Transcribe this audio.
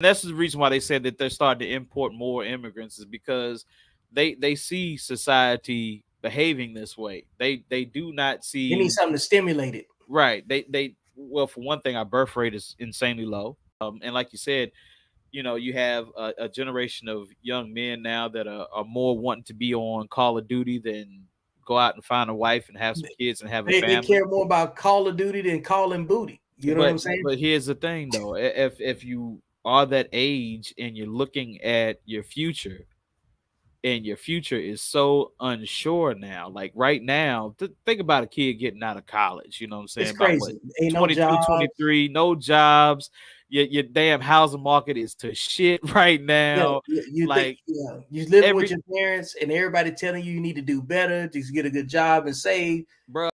that's the reason why they said that they're starting to import more immigrants is because they they see society behaving this way. They they do not see. You need something to stimulate it. Right. They they well for one thing, our birth rate is insanely low. Um, and like you said, you know, you have a, a generation of young men now that are, are, more wanting to be on Call of Duty than go out and find a wife and have some kids and have they, a family. They care more about Call of Duty than calling booty. You know but, what I'm saying? But here's the thing, though: if if you are that age and you're looking at your future, and your future is so unsure now. Like right now, th- think about a kid getting out of college. You know what I'm saying? It's crazy. About, what, Ain't 22, no 23, no jobs. Your, your damn housing market is to shit right now. Yeah, you, like think, yeah, you live every, with your parents, and everybody telling you you need to do better, just get a good job and save. Bro,